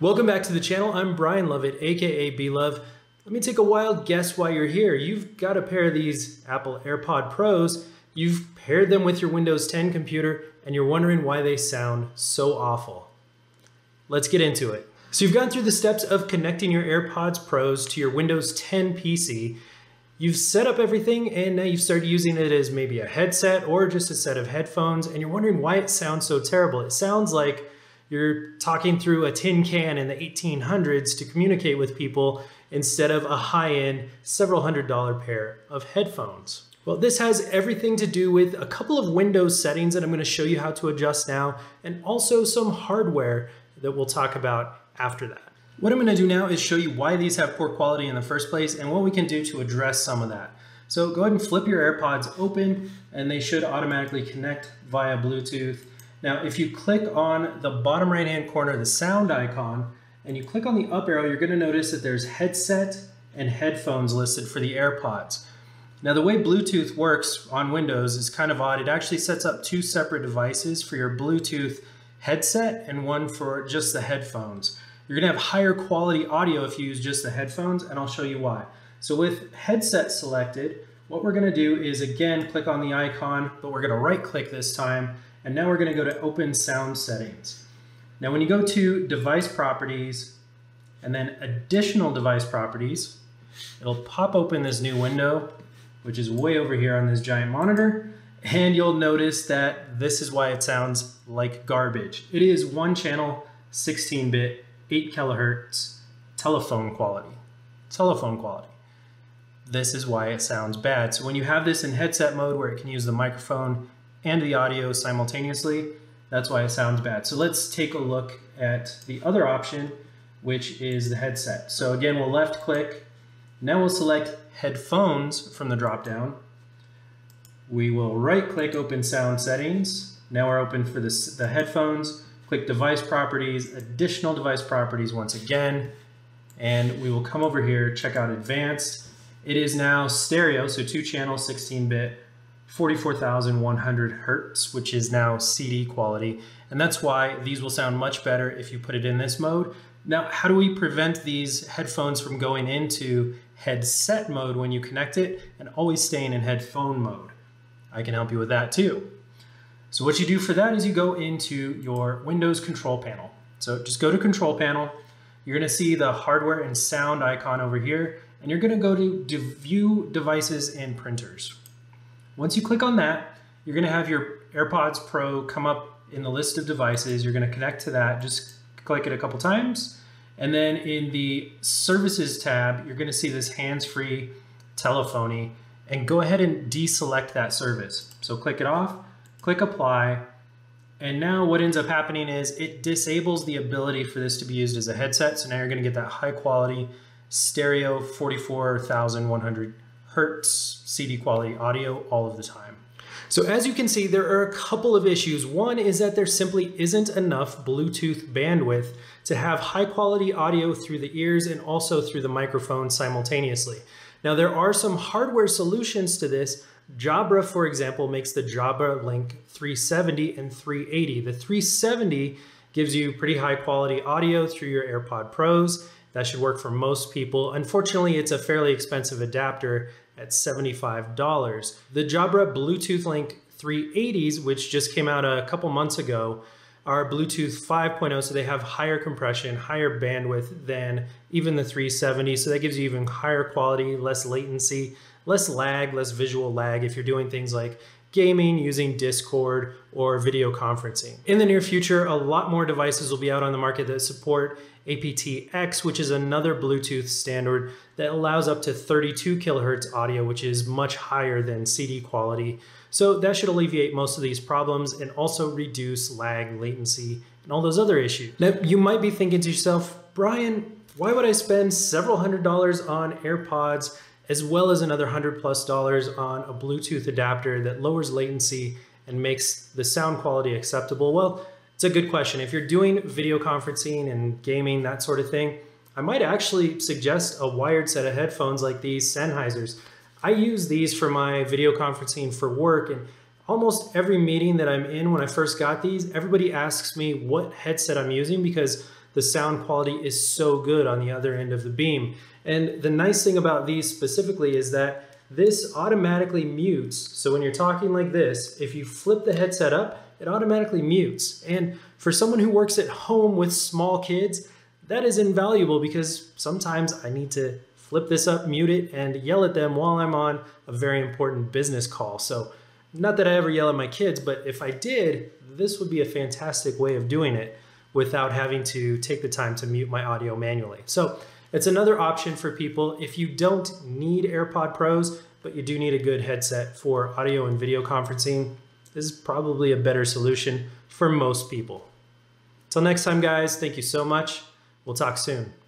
Welcome back to the channel. I'm Brian Lovett, aka B-Love. Let me take a wild guess why you're here. You've got a pair of these Apple AirPod Pros. You've paired them with your Windows 10 computer and you're wondering why they sound so awful. Let's get into it. So you've gone through the steps of connecting your AirPods Pros to your Windows 10 PC. You've set up everything and now you've started using it as maybe a headset or just a set of headphones and you're wondering why it sounds so terrible. It sounds like you're talking through a tin can in the 1800s to communicate with people instead of a high-end, several hundred dollar pair of headphones. Well, this has everything to do with a couple of Windows settings that I'm gonna show you how to adjust now, and also some hardware that we'll talk about after that. What I'm gonna do now is show you why these have poor quality in the first place and what we can do to address some of that. So go ahead and flip your AirPods open and they should automatically connect via Bluetooth now, if you click on the bottom right hand corner, the sound icon, and you click on the up arrow, you're gonna notice that there's headset and headphones listed for the AirPods. Now the way Bluetooth works on Windows is kind of odd. It actually sets up two separate devices for your Bluetooth headset and one for just the headphones. You're gonna have higher quality audio if you use just the headphones, and I'll show you why. So with headset selected, what we're gonna do is again, click on the icon, but we're gonna right click this time, and now we're gonna go to open sound settings. Now when you go to device properties and then additional device properties, it'll pop open this new window, which is way over here on this giant monitor. And you'll notice that this is why it sounds like garbage. It is one channel, 16-bit, 8 kilohertz, telephone quality. Telephone quality. This is why it sounds bad. So when you have this in headset mode where it can use the microphone and the audio simultaneously. That's why it sounds bad. So let's take a look at the other option, which is the headset. So again, we'll left click. Now we'll select headphones from the drop down. We will right click open sound settings. Now we're open for this, the headphones. Click device properties, additional device properties once again. And we will come over here, check out advanced. It is now stereo, so two channel, 16 bit 44,100 hertz, which is now CD quality. And that's why these will sound much better if you put it in this mode. Now, how do we prevent these headphones from going into headset mode when you connect it and always staying in headphone mode? I can help you with that too. So what you do for that is you go into your Windows control panel. So just go to control panel. You're gonna see the hardware and sound icon over here, and you're gonna go to view devices and printers. Once you click on that, you're gonna have your AirPods Pro come up in the list of devices. You're gonna connect to that, just click it a couple times. And then in the services tab, you're gonna see this hands-free telephony and go ahead and deselect that service. So click it off, click apply, and now what ends up happening is it disables the ability for this to be used as a headset. So now you're gonna get that high quality stereo 44,100 hertz CD quality audio all of the time. So as you can see, there are a couple of issues. One is that there simply isn't enough Bluetooth bandwidth to have high quality audio through the ears and also through the microphone simultaneously. Now there are some hardware solutions to this. Jabra, for example, makes the Jabra Link 370 and 380. The 370 gives you pretty high quality audio through your AirPod Pros that should work for most people. Unfortunately, it's a fairly expensive adapter at $75. The Jabra Bluetooth Link 380s, which just came out a couple months ago, are Bluetooth 5.0, so they have higher compression, higher bandwidth than even the 370. So that gives you even higher quality, less latency, less lag, less visual lag if you're doing things like gaming using Discord or video conferencing. In the near future, a lot more devices will be out on the market that support aptX, which is another Bluetooth standard that allows up to 32 kilohertz audio, which is much higher than CD quality. So that should alleviate most of these problems and also reduce lag, latency, and all those other issues. Now, you might be thinking to yourself, Brian, why would I spend several hundred dollars on AirPods as well as another hundred plus dollars on a Bluetooth adapter that lowers latency and makes the sound quality acceptable? Well, it's a good question. If you're doing video conferencing and gaming, that sort of thing, I might actually suggest a wired set of headphones like these Sennheisers. I use these for my video conferencing for work and almost every meeting that I'm in when I first got these, everybody asks me what headset I'm using because the sound quality is so good on the other end of the beam. And the nice thing about these specifically is that this automatically mutes. So when you're talking like this, if you flip the headset up, it automatically mutes. And for someone who works at home with small kids, that is invaluable because sometimes I need to flip this up, mute it, and yell at them while I'm on a very important business call. So not that I ever yell at my kids, but if I did, this would be a fantastic way of doing it without having to take the time to mute my audio manually. So it's another option for people if you don't need AirPod Pros, but you do need a good headset for audio and video conferencing. This is probably a better solution for most people. Till next time, guys, thank you so much. We'll talk soon.